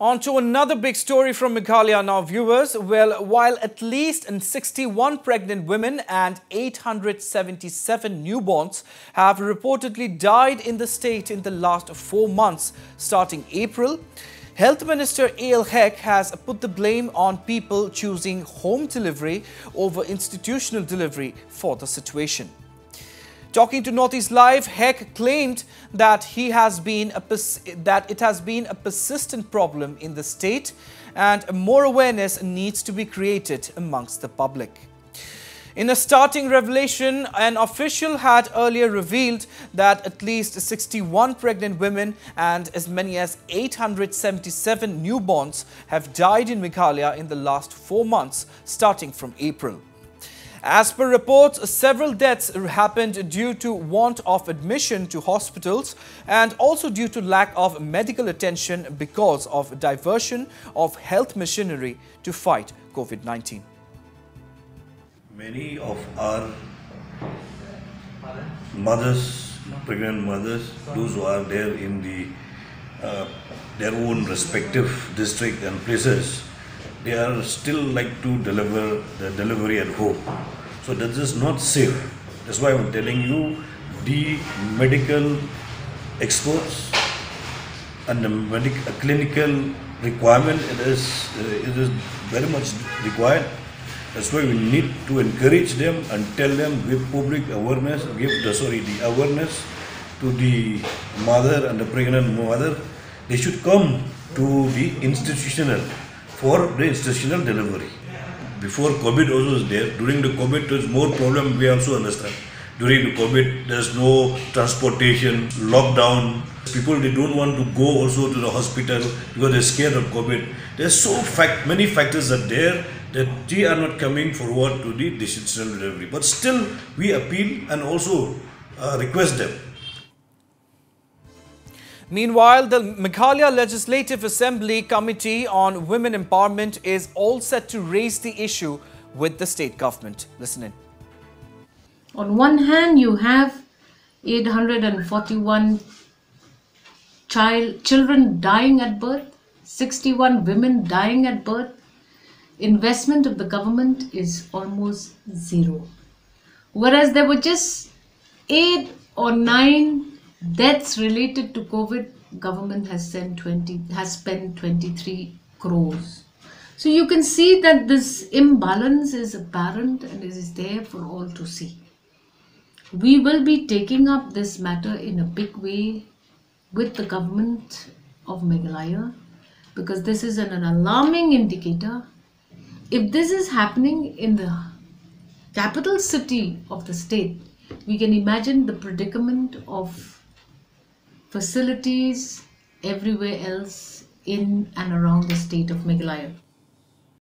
On to another big story from Meghalaya now, viewers. Well, while at least 61 pregnant women and 877 newborns have reportedly died in the state in the last four months, starting April, Health Minister A.L. Hek has put the blame on people choosing home delivery over institutional delivery for the situation. Talking to Northeast Live, Hek claimed that he has been a that it has been a persistent problem in the state and more awareness needs to be created amongst the public. In a starting revelation, an official had earlier revealed that at least 61 pregnant women and as many as 877 newborns have died in Meghalaya in the last four months, starting from April. As per reports, several deaths happened due to want of admission to hospitals and also due to lack of medical attention because of diversion of health machinery to fight COVID-19. Many of our mothers, pregnant mothers, those who are there in the uh, their own respective district and places, they are still like to deliver the delivery at home. So that is not safe. That's why I'm telling you the medical experts and the medic clinical requirement it is uh, it is very much required. That's why we need to encourage them and tell them give public awareness, give the sorry the awareness to the mother and the pregnant mother. They should come to the institutional for the institutional delivery. Before COVID also was there. During the COVID, there's more problem. We also understand. During the COVID, there's no transportation, lockdown. People they don't want to go also to the hospital because they're scared of COVID. There's so fact many factors are there that they are not coming forward to the decisional delivery. But still, we appeal and also uh, request them Meanwhile, the Meghalaya Legislative Assembly Committee on Women Empowerment is all set to raise the issue with the state government. Listen in. On one hand, you have 841 child children dying at birth, 61 women dying at birth. Investment of the government is almost zero. Whereas there were just eight or nine deaths related to covid. Government has sent 20 has spent 23 crores. So you can see that this imbalance is apparent and it is there for all to see. We will be taking up this matter in a big way with the government of Meghalaya because this is an, an alarming indicator. If this is happening in the capital city of the state we can imagine the predicament of facilities everywhere else in and around the state of Meghalaya.